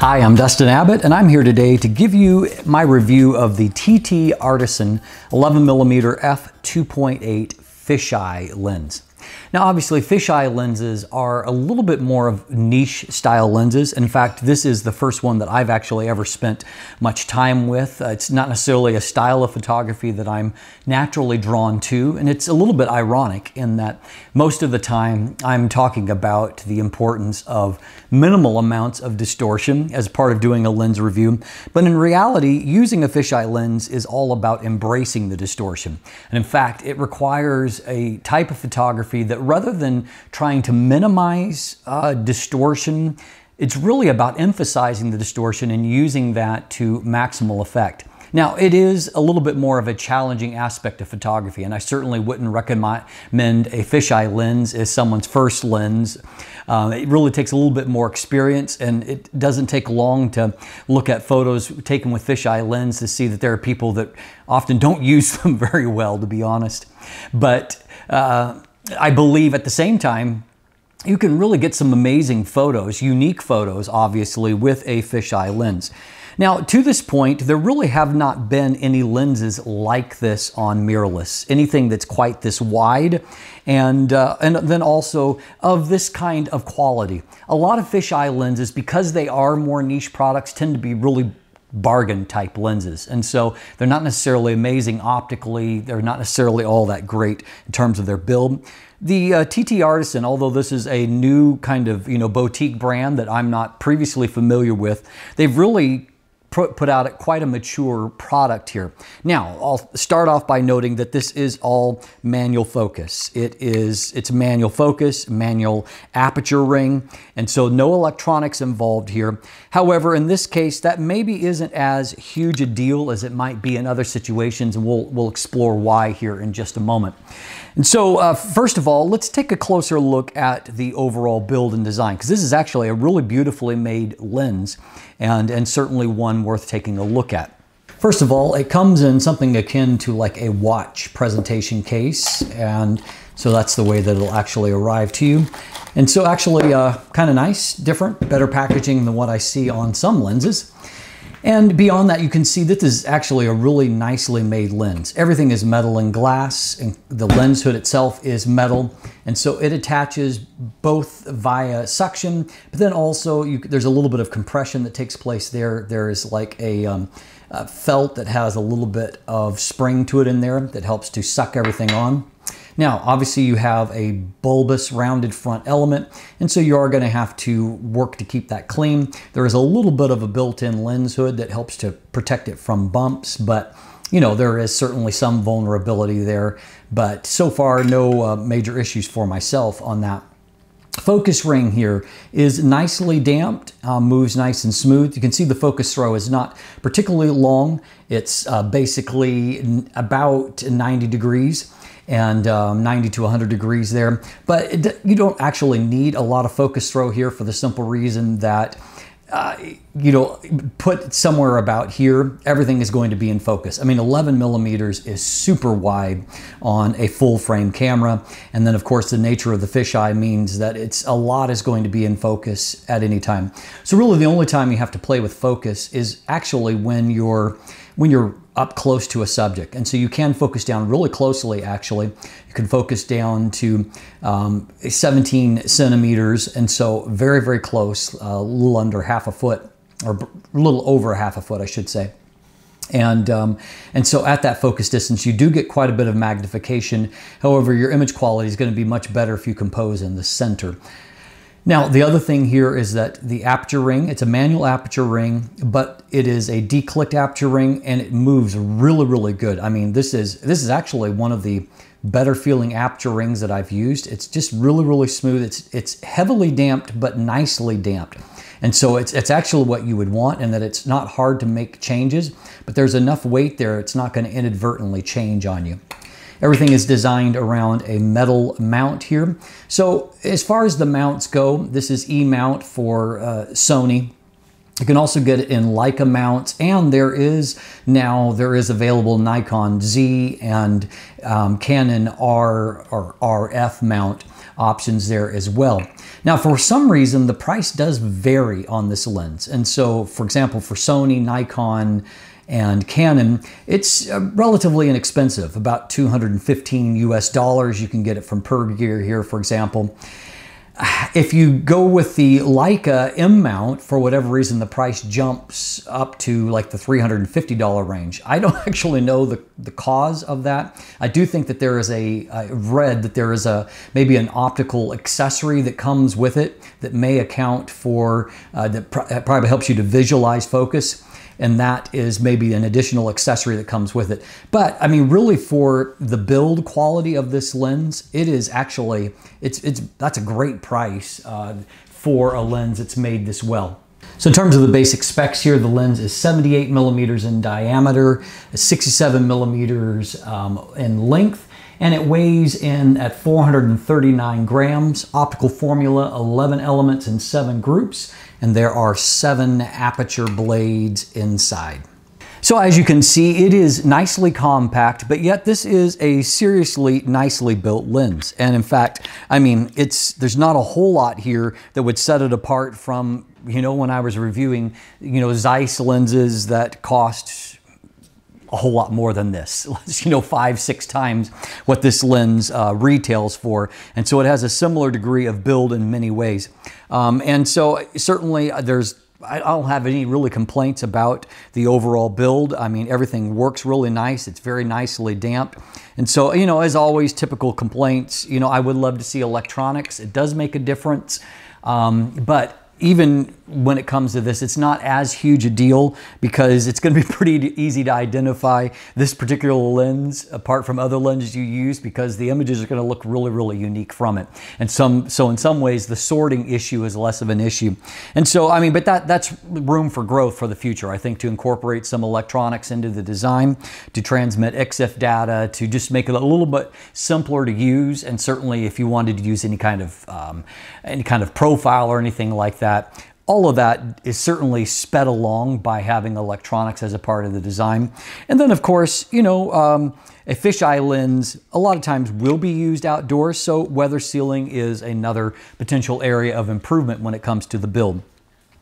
Hi, I'm Dustin Abbott, and I'm here today to give you my review of the TT Artisan 11mm f2.8 fisheye lens. Now, obviously, fisheye lenses are a little bit more of niche style lenses. In fact, this is the first one that I've actually ever spent much time with. Uh, it's not necessarily a style of photography that I'm naturally drawn to, and it's a little bit ironic in that most of the time I'm talking about the importance of minimal amounts of distortion as part of doing a lens review. But in reality, using a fisheye lens is all about embracing the distortion. And in fact, it requires a type of photography that rather than trying to minimize uh, distortion, it's really about emphasizing the distortion and using that to maximal effect. Now, it is a little bit more of a challenging aspect of photography, and I certainly wouldn't recommend a fisheye lens as someone's first lens. Um, it really takes a little bit more experience, and it doesn't take long to look at photos taken with fisheye lens to see that there are people that often don't use them very well, to be honest. But uh, I believe at the same time, you can really get some amazing photos, unique photos, obviously, with a fisheye lens. Now, to this point, there really have not been any lenses like this on mirrorless, anything that's quite this wide, and, uh, and then also of this kind of quality. A lot of fisheye lenses, because they are more niche products, tend to be really bargain type lenses. And so they're not necessarily amazing optically. They're not necessarily all that great in terms of their build. The uh, TT Artisan, although this is a new kind of, you know, boutique brand that I'm not previously familiar with, they've really put out quite a mature product here. Now, I'll start off by noting that this is all manual focus. It is, it's manual focus, manual aperture ring, and so no electronics involved here. However, in this case, that maybe isn't as huge a deal as it might be in other situations, and we'll, we'll explore why here in just a moment. And so, uh, first of all, let's take a closer look at the overall build and design, because this is actually a really beautifully made lens and, and certainly one worth taking a look at. First of all, it comes in something akin to like a watch presentation case, and so that's the way that it'll actually arrive to you. And so actually uh, kind of nice, different, better packaging than what I see on some lenses. And beyond that, you can see this is actually a really nicely made lens. Everything is metal and glass, and the lens hood itself is metal. And so it attaches both via suction, but then also you, there's a little bit of compression that takes place there. There is like a, um, a felt that has a little bit of spring to it in there that helps to suck everything on. Now, obviously you have a bulbous rounded front element, and so you are gonna have to work to keep that clean. There is a little bit of a built-in lens hood that helps to protect it from bumps, but you know, there is certainly some vulnerability there, but so far no uh, major issues for myself on that. Focus ring here is nicely damped, uh, moves nice and smooth. You can see the focus throw is not particularly long. It's uh, basically about 90 degrees and um, 90 to 100 degrees there. But it, you don't actually need a lot of focus throw here for the simple reason that uh, you know, put somewhere about here, everything is going to be in focus. I mean, 11 millimeters is super wide on a full frame camera. And then of course, the nature of the fisheye means that it's a lot is going to be in focus at any time. So really the only time you have to play with focus is actually when you're, when you're up close to a subject. And so you can focus down really closely, actually. You can focus down to um, 17 centimeters, and so very, very close, uh, a little under half a foot, or a little over half a foot, I should say. And, um, and so at that focus distance, you do get quite a bit of magnification. However, your image quality is going to be much better if you compose in the center. Now, the other thing here is that the aperture ring, it's a manual aperture ring, but it is a declicked aperture ring and it moves really, really good. I mean, this is, this is actually one of the better feeling aperture rings that I've used. It's just really, really smooth. It's, it's heavily damped, but nicely damped. And so it's, it's actually what you would want and that it's not hard to make changes, but there's enough weight there, it's not gonna inadvertently change on you. Everything is designed around a metal mount here. So as far as the mounts go, this is E-mount for uh, Sony. You can also get it in Leica mounts, and there is now there is available Nikon Z and um, Canon R or RF mount options there as well. Now, for some reason, the price does vary on this lens. And so, for example, for Sony, Nikon, and Canon, it's uh, relatively inexpensive, about 215 US dollars. You can get it from Pergear here, for example. If you go with the Leica M mount, for whatever reason, the price jumps up to like the $350 range. I don't actually know the, the cause of that. I do think that there is a I've read that there is a, maybe an optical accessory that comes with it that may account for, uh, that probably helps you to visualize focus and that is maybe an additional accessory that comes with it. But I mean, really for the build quality of this lens, it is actually, it's, it's that's a great price uh, for a lens that's made this well. So in terms of the basic specs here, the lens is 78 millimeters in diameter, 67 millimeters um, in length, and it weighs in at 439 grams. Optical formula, 11 elements in seven groups, and there are seven aperture blades inside. So as you can see, it is nicely compact, but yet this is a seriously nicely built lens. And in fact, I mean, it's there's not a whole lot here that would set it apart from, you know, when I was reviewing, you know, Zeiss lenses that cost a whole lot more than this, you know, five, six times what this lens uh, retails for. And so it has a similar degree of build in many ways. Um, and so certainly there's I don't have any really complaints about the overall build. I mean, everything works really nice. It's very nicely damped. And so, you know, as always, typical complaints, you know, I would love to see electronics. It does make a difference. Um, but even when it comes to this, it's not as huge a deal because it's going to be pretty easy to identify this particular lens apart from other lenses you use because the images are going to look really, really unique from it. And some, so in some ways, the sorting issue is less of an issue. And so, I mean, but that that's room for growth for the future. I think to incorporate some electronics into the design, to transmit EXIF data, to just make it a little bit simpler to use. And certainly, if you wanted to use any kind of um, any kind of profile or anything like that, all of that is certainly sped along by having electronics as a part of the design. And then, of course, you know, um, a fisheye lens a lot of times will be used outdoors, so weather sealing is another potential area of improvement when it comes to the build.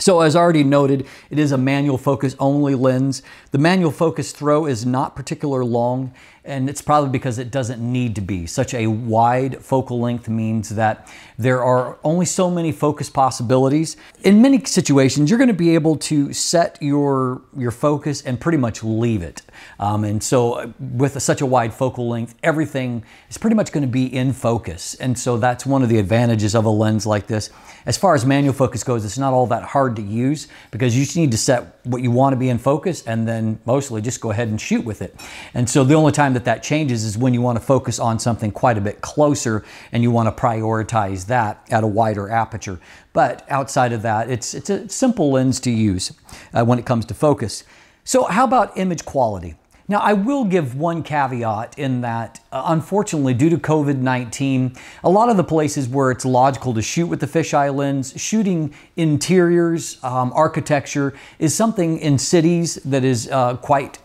So as already noted, it is a manual focus only lens. The manual focus throw is not particular long and it's probably because it doesn't need to be. Such a wide focal length means that there are only so many focus possibilities. In many situations, you're gonna be able to set your, your focus and pretty much leave it. Um, and so uh, with a, such a wide focal length, everything is pretty much gonna be in focus. And so that's one of the advantages of a lens like this. As far as manual focus goes, it's not all that hard to use because you just need to set what you wanna be in focus and then mostly just go ahead and shoot with it. And so the only time that that changes is when you want to focus on something quite a bit closer and you want to prioritize that at a wider aperture. But outside of that, it's, it's a simple lens to use uh, when it comes to focus. So how about image quality? Now, I will give one caveat in that, uh, unfortunately, due to COVID 19, a lot of the places where it's logical to shoot with the fisheye lens, shooting interiors, um, architecture, is something in cities that is uh, quite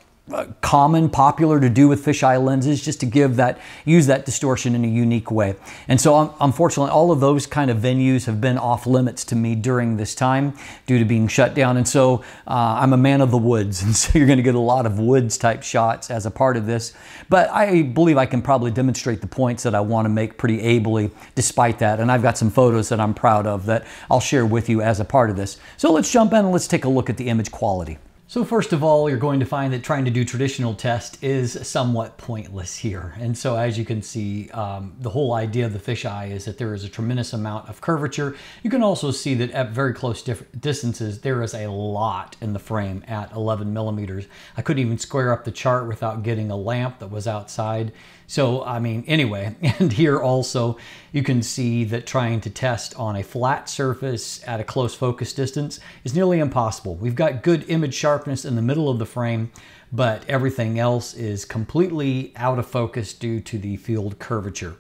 common, popular to do with fisheye lenses just to give that, use that distortion in a unique way. And so um, unfortunately, all of those kind of venues have been off limits to me during this time due to being shut down. And so uh, I'm a man of the woods. And so you're gonna get a lot of woods type shots as a part of this. But I believe I can probably demonstrate the points that I wanna make pretty ably despite that. And I've got some photos that I'm proud of that I'll share with you as a part of this. So let's jump in and let's take a look at the image quality. So first of all, you're going to find that trying to do traditional test is somewhat pointless here. And so as you can see, um, the whole idea of the fisheye is that there is a tremendous amount of curvature. You can also see that at very close distances, there is a lot in the frame at 11 millimeters. I couldn't even square up the chart without getting a lamp that was outside. So, I mean, anyway, and here also you can see that trying to test on a flat surface at a close focus distance is nearly impossible. We've got good image sharpness in the middle of the frame, but everything else is completely out of focus due to the field curvature.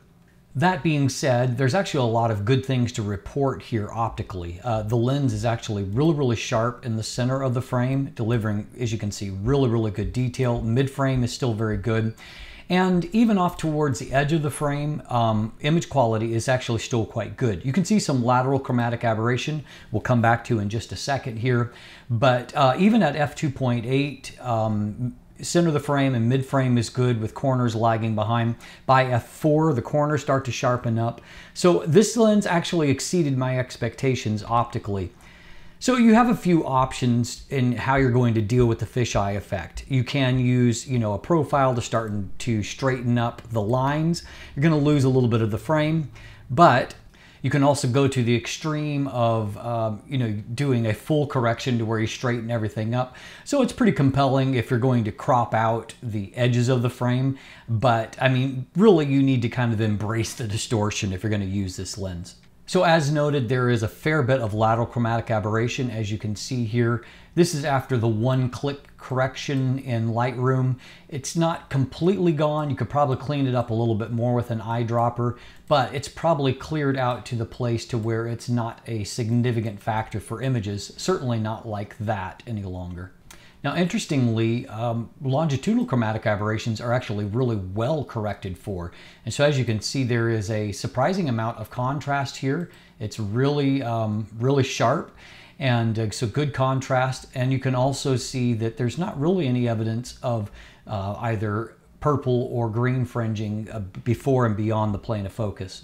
That being said, there's actually a lot of good things to report here optically. Uh, the lens is actually really, really sharp in the center of the frame, delivering, as you can see, really, really good detail. Mid frame is still very good. And even off towards the edge of the frame, um, image quality is actually still quite good. You can see some lateral chromatic aberration we'll come back to in just a second here. But uh, even at f2.8, um, center of the frame and mid frame is good with corners lagging behind. By f4, the corners start to sharpen up. So this lens actually exceeded my expectations optically. So you have a few options in how you're going to deal with the fisheye effect. You can use, you know, a profile to start to straighten up the lines. You're going to lose a little bit of the frame, but you can also go to the extreme of, um, you know, doing a full correction to where you straighten everything up. So it's pretty compelling if you're going to crop out the edges of the frame. But I mean, really you need to kind of embrace the distortion if you're going to use this lens. So as noted, there is a fair bit of lateral chromatic aberration as you can see here. This is after the one click correction in Lightroom. It's not completely gone. You could probably clean it up a little bit more with an eyedropper, but it's probably cleared out to the place to where it's not a significant factor for images. Certainly not like that any longer. Now, interestingly, um, longitudinal chromatic aberrations are actually really well corrected for. And so as you can see, there is a surprising amount of contrast here. It's really, um, really sharp and uh, so good contrast. And you can also see that there's not really any evidence of uh, either purple or green fringing uh, before and beyond the plane of focus.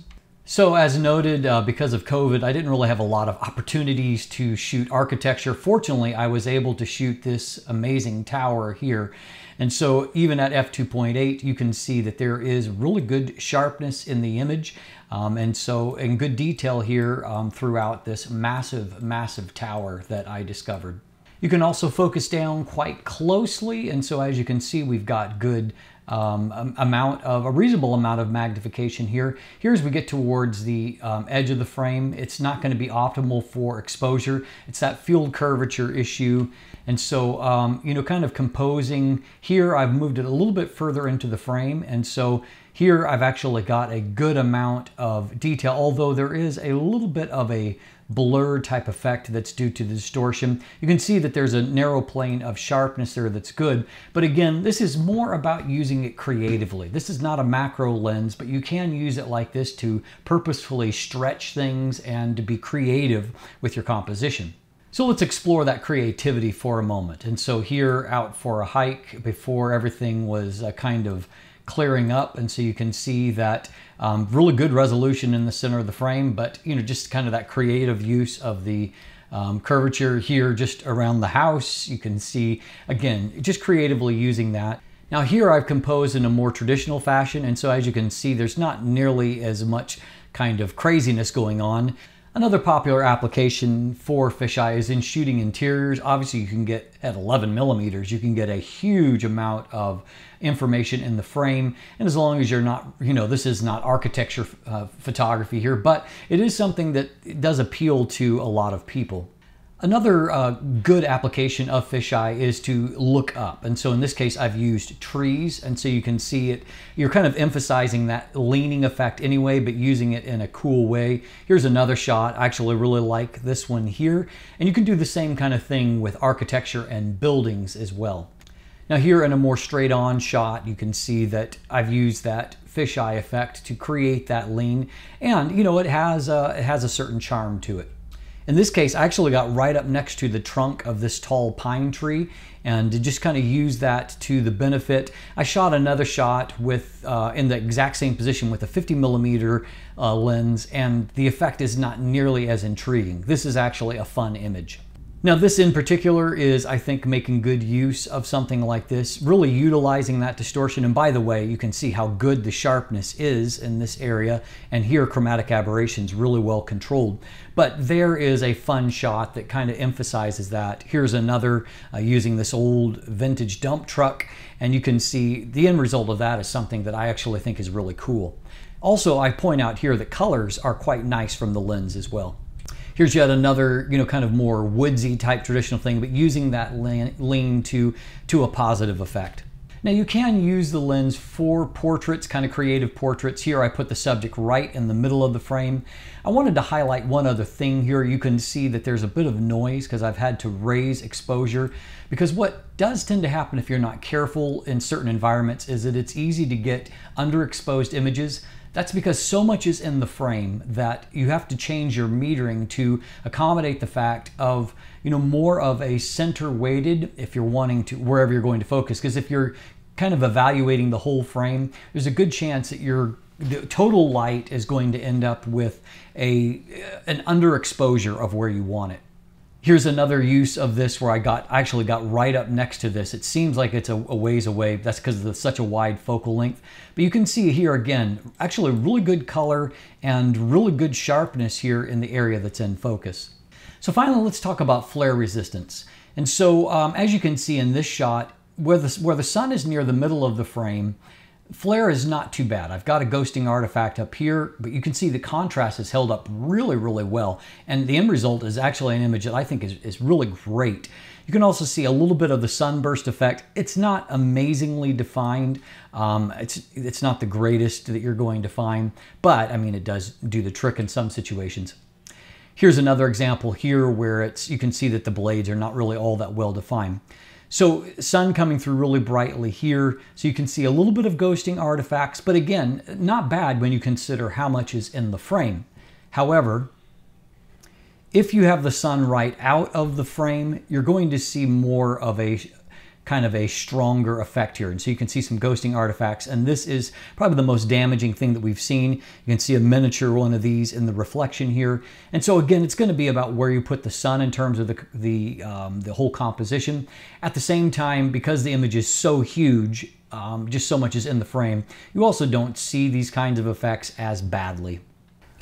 So as noted, uh, because of COVID, I didn't really have a lot of opportunities to shoot architecture. Fortunately, I was able to shoot this amazing tower here. And so even at f2.8, you can see that there is really good sharpness in the image. Um, and so in good detail here um, throughout this massive, massive tower that I discovered. You can also focus down quite closely. And so as you can see, we've got good um, amount of a reasonable amount of magnification here. Here as we get towards the um, edge of the frame, it's not going to be optimal for exposure. It's that field curvature issue. And so, um, you know, kind of composing here, I've moved it a little bit further into the frame. And so here I've actually got a good amount of detail, although there is a little bit of a blur type effect that's due to the distortion. You can see that there's a narrow plane of sharpness there that's good, but again, this is more about using it creatively. This is not a macro lens, but you can use it like this to purposefully stretch things and to be creative with your composition. So let's explore that creativity for a moment. And so here out for a hike before everything was uh, kind of clearing up and so you can see that um, really good resolution in the center of the frame but you know just kind of that creative use of the um, curvature here just around the house. You can see again just creatively using that. Now here I've composed in a more traditional fashion and so as you can see there's not nearly as much kind of craziness going on Another popular application for fisheye is in shooting interiors. Obviously, you can get at 11 millimeters, you can get a huge amount of information in the frame. And as long as you're not, you know, this is not architecture uh, photography here, but it is something that does appeal to a lot of people. Another uh, good application of fisheye is to look up. And so in this case, I've used trees. And so you can see it, you're kind of emphasizing that leaning effect anyway, but using it in a cool way. Here's another shot. I actually really like this one here. And you can do the same kind of thing with architecture and buildings as well. Now here in a more straight on shot, you can see that I've used that fisheye effect to create that lean. And you know, it has a, it has a certain charm to it. In this case, I actually got right up next to the trunk of this tall pine tree and just kind of use that to the benefit. I shot another shot with uh, in the exact same position with a 50 millimeter uh, lens and the effect is not nearly as intriguing. This is actually a fun image. Now this in particular is, I think, making good use of something like this, really utilizing that distortion. And by the way, you can see how good the sharpness is in this area. And here chromatic aberration is really well controlled. But there is a fun shot that kind of emphasizes that. Here's another uh, using this old vintage dump truck. And you can see the end result of that is something that I actually think is really cool. Also, I point out here that colors are quite nice from the lens as well. Here's yet another, you know, kind of more woodsy type traditional thing, but using that lean to, to a positive effect. Now you can use the lens for portraits, kind of creative portraits. Here I put the subject right in the middle of the frame. I wanted to highlight one other thing here. You can see that there's a bit of noise because I've had to raise exposure because what does tend to happen if you're not careful in certain environments is that it's easy to get underexposed images that's because so much is in the frame that you have to change your metering to accommodate the fact of, you know, more of a center weighted if you're wanting to, wherever you're going to focus. Because if you're kind of evaluating the whole frame, there's a good chance that your total light is going to end up with a an underexposure of where you want it. Here's another use of this where I got actually got right up next to this. It seems like it's a, a ways away. That's because of such a wide focal length. But you can see here again, actually really good color and really good sharpness here in the area that's in focus. So finally, let's talk about flare resistance. And so um, as you can see in this shot, where the, where the sun is near the middle of the frame, Flare is not too bad. I've got a ghosting artifact up here, but you can see the contrast is held up really, really well. And the end result is actually an image that I think is, is really great. You can also see a little bit of the sunburst effect. It's not amazingly defined. Um, it's, it's not the greatest that you're going to find, but I mean, it does do the trick in some situations. Here's another example here where it's, you can see that the blades are not really all that well defined. So sun coming through really brightly here, so you can see a little bit of ghosting artifacts, but again, not bad when you consider how much is in the frame. However, if you have the sun right out of the frame, you're going to see more of a kind of a stronger effect here. And so you can see some ghosting artifacts. And this is probably the most damaging thing that we've seen. You can see a miniature one of these in the reflection here. And so again, it's going to be about where you put the sun in terms of the, the, um, the whole composition. At the same time, because the image is so huge, um, just so much is in the frame, you also don't see these kinds of effects as badly.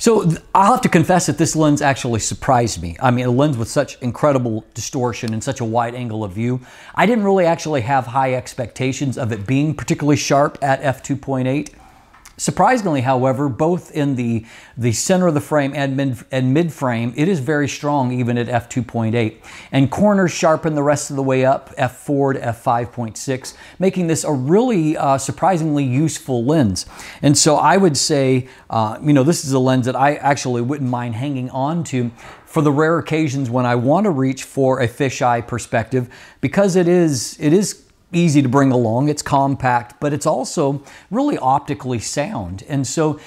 So I'll have to confess that this lens actually surprised me. I mean, a lens with such incredible distortion and such a wide angle of view. I didn't really actually have high expectations of it being particularly sharp at f2.8. Surprisingly, however, both in the, the center of the frame and mid, and mid frame, it is very strong even at f2.8. And corners sharpen the rest of the way up, f4 to f5.6, making this a really uh, surprisingly useful lens. And so I would say, uh, you know, this is a lens that I actually wouldn't mind hanging on to for the rare occasions when I want to reach for a fisheye perspective because it is, it is easy to bring along, it's compact, but it's also really optically sound. And so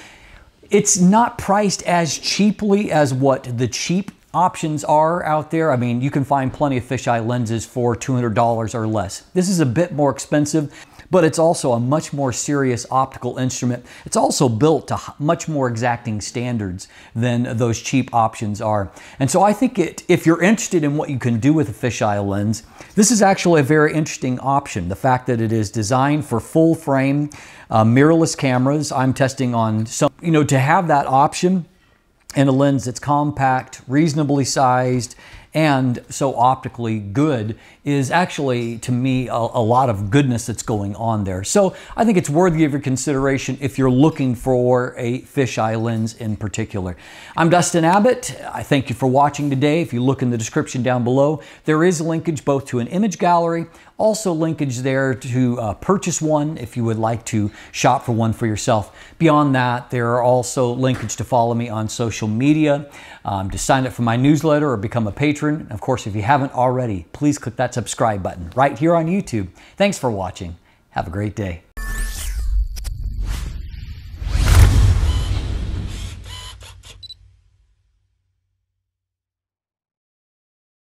it's not priced as cheaply as what the cheap options are out there. I mean, you can find plenty of fisheye lenses for $200 or less. This is a bit more expensive but it's also a much more serious optical instrument. It's also built to much more exacting standards than those cheap options are. And so I think it, if you're interested in what you can do with a fisheye lens, this is actually a very interesting option. The fact that it is designed for full frame, uh, mirrorless cameras. I'm testing on some, you know, to have that option in a lens that's compact, reasonably sized, and so optically good is actually, to me, a, a, lot of goodness that's going on there. So I think it's worthy of your consideration if you're looking for a fisheye lens in particular. I'm Dustin Abbott. I thank you for watching today. If you look in the description down below, there is linkage both to an image gallery, also linkage there to uh, purchase one if you would like to shop for one for yourself. Beyond that, there are also linkage to follow me on social media, um, to sign up for my newsletter or become a patron. Of course, if you haven't already, please click that subscribe button right here on YouTube. Thanks for watching. Have a great day.